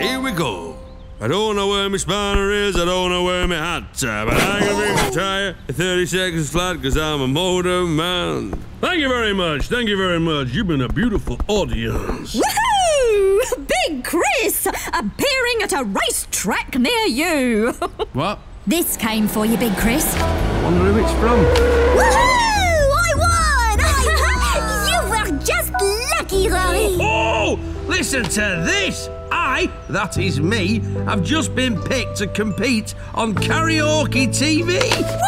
here we go. I don't know where my spanner is, I don't know where my hat's at, but I'm gonna try it 30 seconds flat because I'm a motor man. Thank you very much, thank you very much. You've been a beautiful audience. Woohoo! Big Chris appearing at a racetrack near you. What? this came for you, Big Chris. Wonder who it's from. Woohoo! I won! I won! you were just lucky, Roary. Oh, listen to this. I, that is me, have just been picked to compete on Karaoke TV.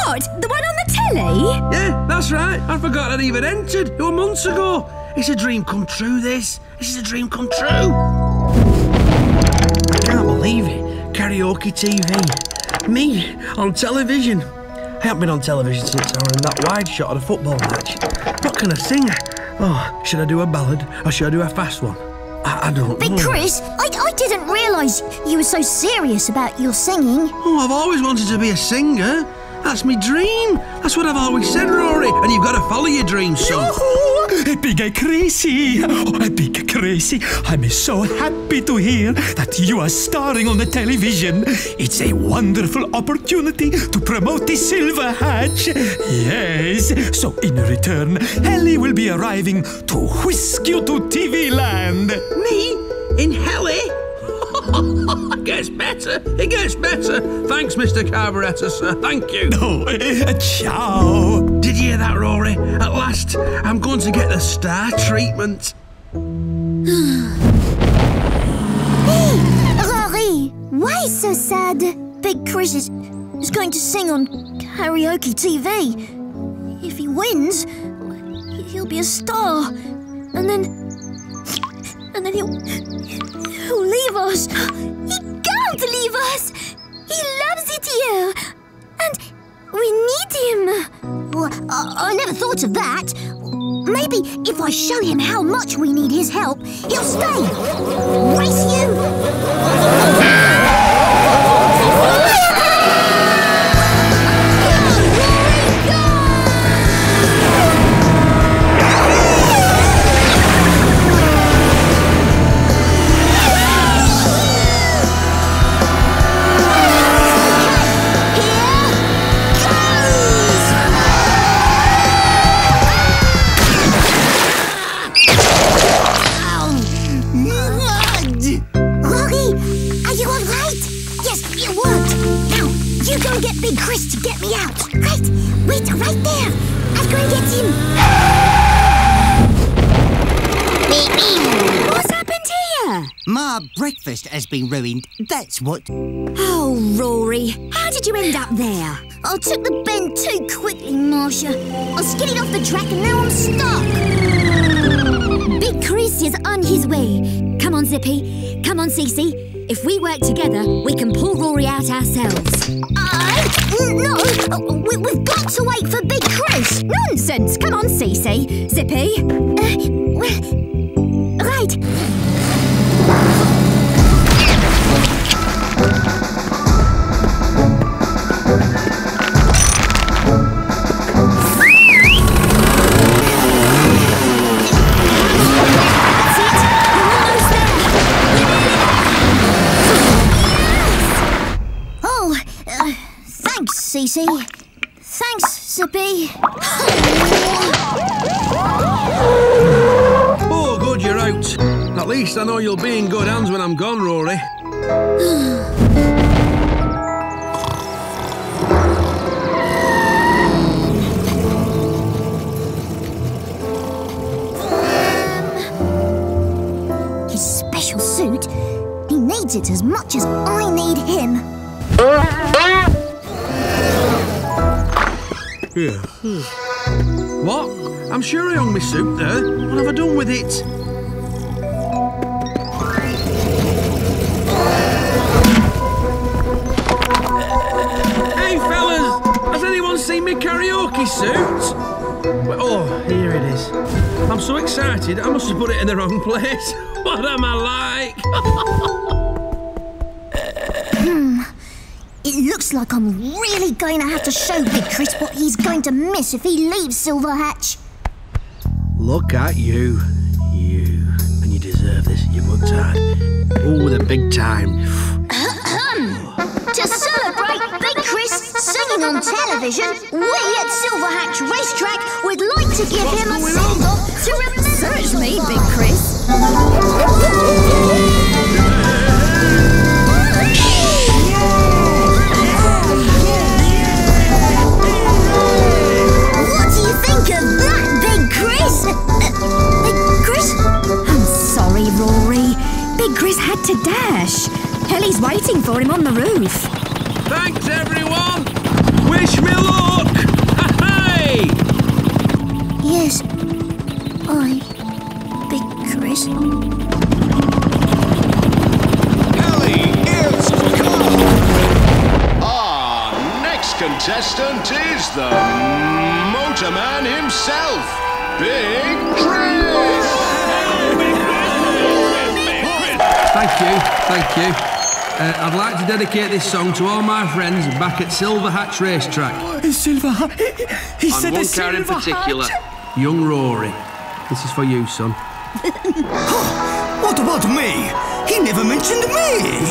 What? The one on the telly? Yeah, that's right. I forgot I'd even entered. It was months ago. It's a dream come true, this. This is a dream come true. I can't believe it. Karaoke TV. Me on television. I haven't been on television since I was in that wide shot at a football match. What can I sing? Oh, should I do a ballad or should I do a fast one? I, I don't Big know. Chris, I, I didn't realise you were so serious about your singing. Oh, I've always wanted to be a singer. That's my dream. That's what I've always said, Roary. And you've got to follow your dreams, son. Oh, big crazy. Oh, big crazy. I'm so happy to hear that you are starring on the television. It's a wonderful opportunity to promote the Silver Hatch. Yes. So in return, Ellie will be arriving to whisk you to TV land. Me? In Hellie? it gets better. It gets better. Thanks, Mr. Carburettor, sir. Thank you. Oh, eh, ciao. Did you hear that, Roary? At last, I'm going to get the star treatment. Roary, why so sad? Big Chris is, is going to sing on karaoke TV. If he wins, he'll be a star. And then. And he'll. He'll leave us. He can't leave us! He loves it here! And we need him! Well, I, I never thought of that. Maybe if I show him how much we need his help, he'll stay. Race you! My breakfast has been ruined. That's what. Oh, Roary, how did you end up there? I took the bend too quickly, Marsha. I skidded off the track and now I'm stuck. Big Chris is on his way. Come on, Zippy. Come on, Cici. If we work together, we can pull Roary out ourselves. I? No, we, we've got to wait for Big Chris. Nonsense! Come on, Cici. Zippy. Uh, well, right. Oh. thanks, Cici. Thanks, Zippy. Oh, good, you're out. At least I know you'll be in good hands when I'm gone, Roary. Um, his special suit? He needs it as much as I need him. Here. What? I'm sure I hung my suit there. What have I done with it? Hey, fellas! Has anyone seen me karaoke suit? Oh, here it is. I'm so excited, I must have put it in the wrong place. What am I like? Hmm. It looks like I'm really going to have to show Big Chris what he's going to miss if he leaves Silver Hatch. Look at you. You. And you deserve this. You worked hard. Oh, the big time. To celebrate Big Chris singing on television, we at Silver Hatch Racetrack would like to give him a song off to remember. Search me, Big Chris. is the motorman himself, Big Chris. Thank you, thank you. Uh, I'd like to dedicate this song to all my friends back at Silver Hatch Racetrack. Silver Hat. He And said one a car in particular, hat. young Roary. This is for you, son. What about me? He never mentioned me.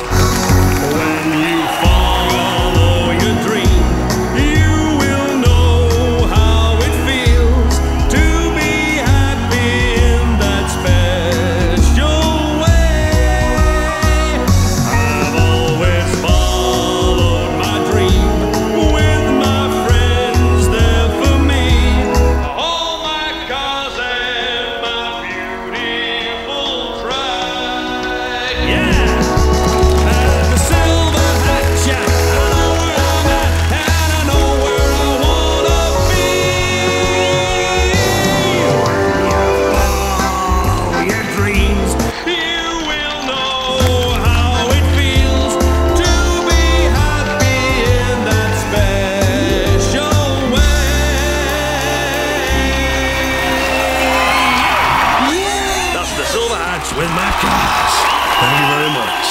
With my cars. Thank you very much.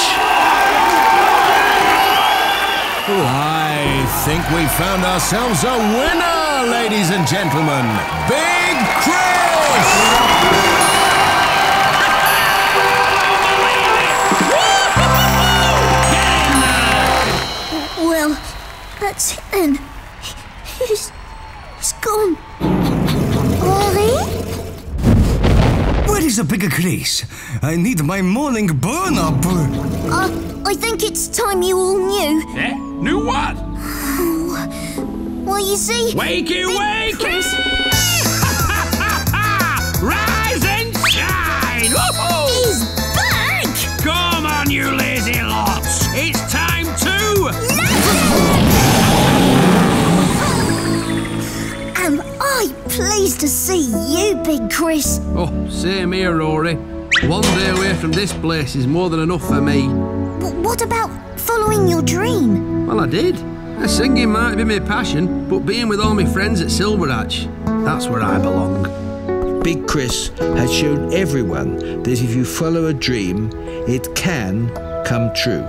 I think we found ourselves a winner, ladies and gentlemen. Big Chris! Where is the bigger Chris? I need my morning burn up. Uh, I think it's time you all knew. Eh? Knew what? Well, you see. Wakey, Big wakey! Chris- Rise and shine! Woohoo! He's back! Come on, you lazy lots! It's time to. Am I pleased to see you, Big Chris? Oh, same here, Roary. One day away from this place is more than enough for me. But what about following your dream? Well, I did. Singing might be my passion, but being with all my friends at Silver Hatch, that's where I belong. Big Chris has shown everyone that if you follow a dream, it can come true.